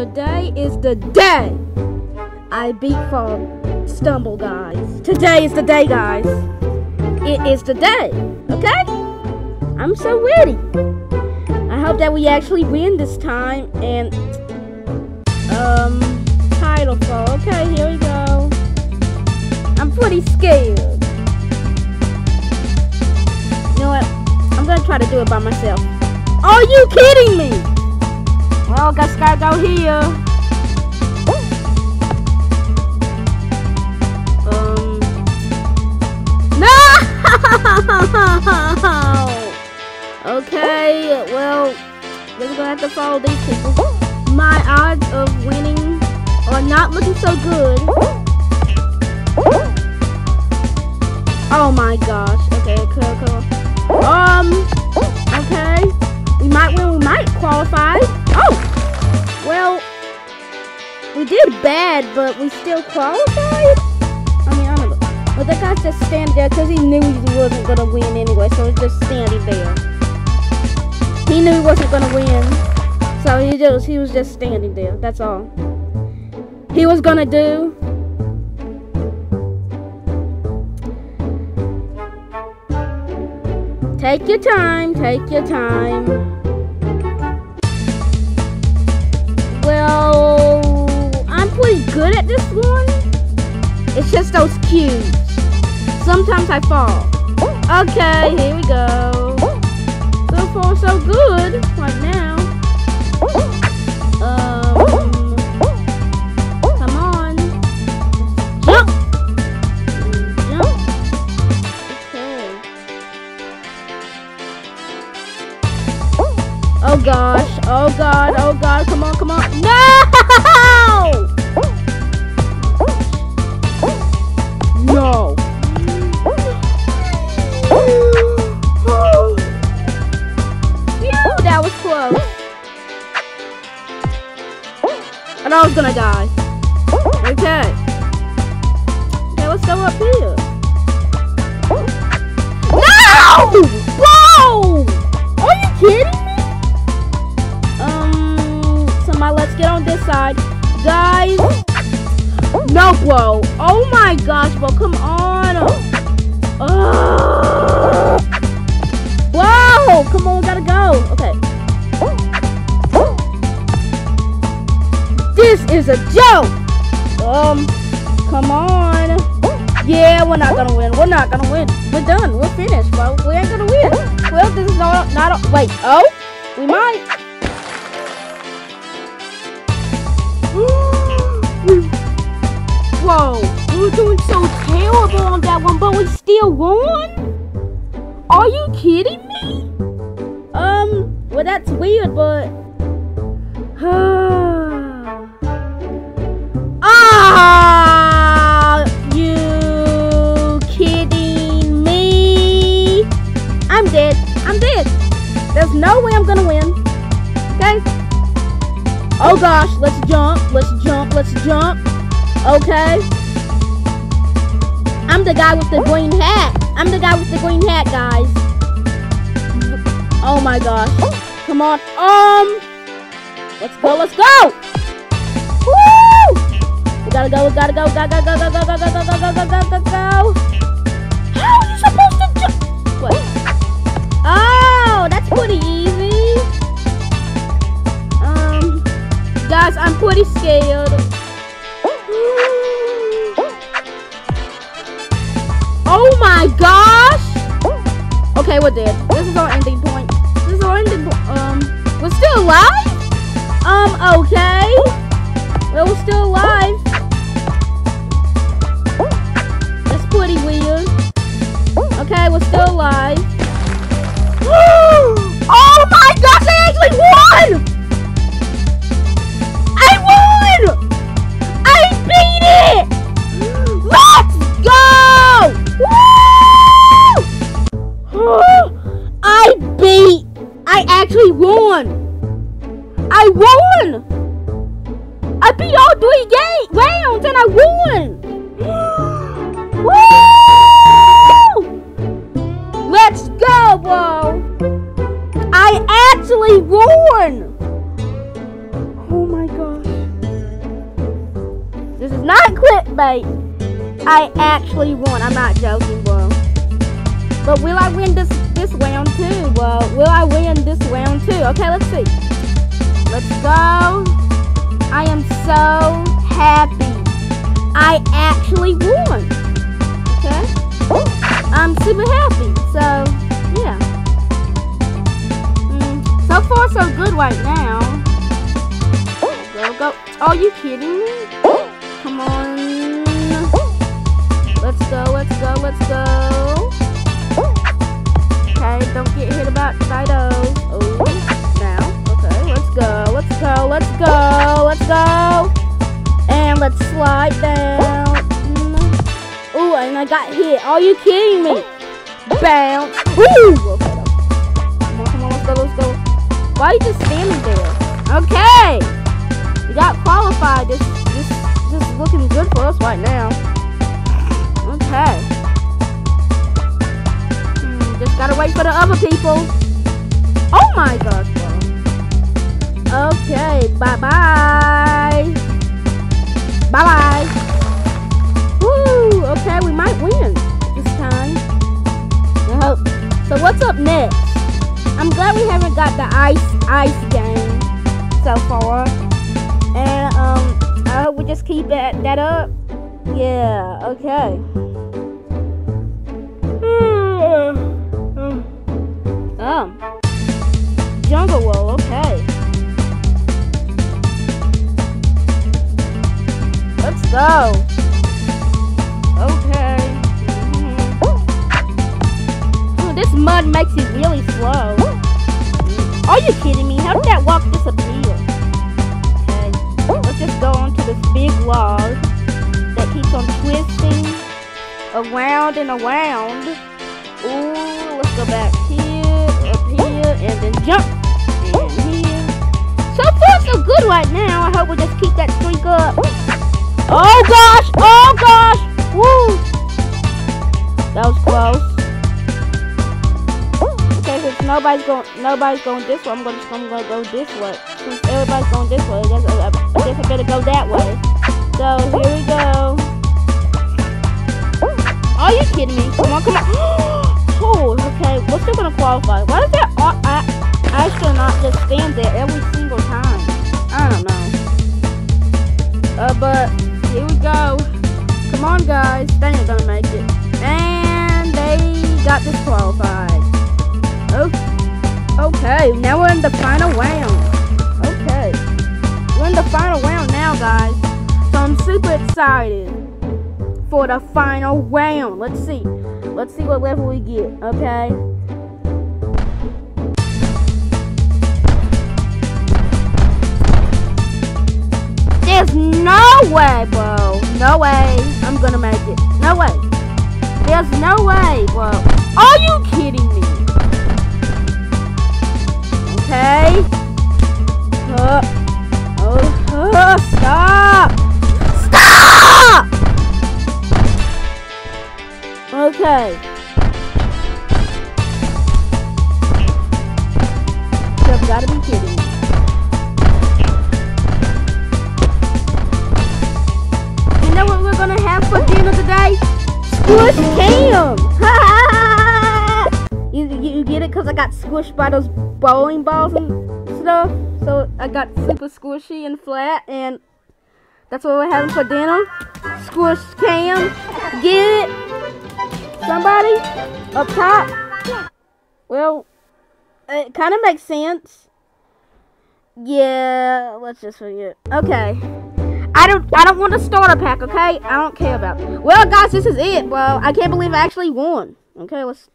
Today is the day I beat Fall Stumble, guys. Today is the day, guys. It is the day, okay? I'm so ready. I hope that we actually win this time and um title fall. Okay, here we go. I'm pretty scared. You know what? I'm gonna try to do it by myself. Are you kidding me? Well, guess gotta go here. Um. No! Okay, well, we're gonna have to follow these people. My odds of winning are not looking so good. Oh my gosh. Okay, cool, cool. Um, okay. Might win, we might qualify. Oh! Well, we did bad, but we still qualified? I mean, I don't know. But that guy's just standing there because he knew he wasn't going to win anyway, so he's just standing there. He knew he wasn't going to win, so he just he was just standing there. That's all. He was going to do Take your time, take your time. This one. It's just those cubes. Sometimes I fall. Okay, here we go. So far, so good right now. Was gonna die. Okay. Okay, let's go up here. No! Whoa! Are you kidding me? Um, so my let's get on this side. Guys. No, bro. Oh my gosh, bro. Come on. Oh. A joke. Um, come on. Yeah, we're not gonna win. We're not gonna win. We're done. We're finished, bro. We ain't gonna win. Well, this is not not. A, wait. Oh, we might. Whoa, we were doing so terrible on that one, but we still won? Are you kidding me? Um, well that's weird, but... gosh, let's jump, let's jump, let's jump. Okay. I'm the guy with the green hat. I'm the guy with the green hat, guys. Oh my gosh. Come on. Um. Let's go. Let's go. Woo! We gotta go. We gotta go. Go go go go go go go go go go go. I'm pretty scared. Oh my gosh! Okay, we're dead. This is our ending point. This is our ending point. Um, we're still alive? Um, okay. Well, we're still alive. That's pretty weird. Okay, we're still alive. actually won. I won. I beat all three games, rounds and I won. Woo! Let's go, bro. I actually won. Oh my gosh. This is not clickbait. I actually won. I'm not joking, bro. But will I win this this round too? Well, will I win this round too? Okay, let's see. Let's go. I am so happy. I actually won. Okay? I'm super happy. So, yeah. Mm, so far, so good right now. Go, go. Are you kidding me? Come on. Let's go, let's go, let's go. Those. Oh, now. Okay, let's go, let's go, let's go, let's go. And let's slide down. Ooh, and I got hit. Are you kidding me? Bounce. Woo! Come on, come on, let's go, let's go. Why are you just standing there? Okay. We got qualified. This, this, this is looking good for us right now. Okay. Hmm, just gotta wait for the other people. Oh my gosh, bro. Okay, bye-bye. Bye-bye. Woo! Okay, we might win this time. I hope. So what's up next? I'm glad we haven't got the ice ice game so far. And um I hope we just keep that that up. Yeah, okay. um Jungle Wall, okay. Let's go. Okay. Mhm. Ooh, this mud makes it really slow. Are you kidding me? How did that walk disappear? Okay. Let's just go on to this big log that keeps on twisting around and around. Ooh, let's go back here, up here, and then jump. And. So good right now. I hope we just keep that streak up. Oh gosh! Oh gosh! Woo! That was close. Okay, since nobody's going, nobody's going this way, I'm gonna, I'm gonna go this way. Since everybody's going this way, I guess I, I guess I better go that way. So here we go. Are you kidding me? Come on, come on. oh, okay. We're still gonna qualify. Why does that uh, I, astronaut just stand there every single time? Uh, but here we go. Come on, guys. They ain't gonna make it. And they got disqualified. Oh, okay. Now we're in the final round. Okay. We're in the final round now, guys. So I'm super excited for the final round. Let's see. Let's see what level we get, okay? No way I'm gonna make it. No way. There's no way, bro. Are you kidding me? Okay. Uh, oh, uh, stop! Stop! Okay. Squish cam! you, you, get it? Because I got squished by those bowling balls and stuff. So I got super squishy and flat and that's what we're having for dinner. Squish cam. Get it? Somebody? Up top? Well, it kind of makes sense. Yeah, let's just forget. Okay. I don't I don't want a starter pack, okay? I don't care about. Well guys, this is it, bro. I can't believe I actually won. Okay, let's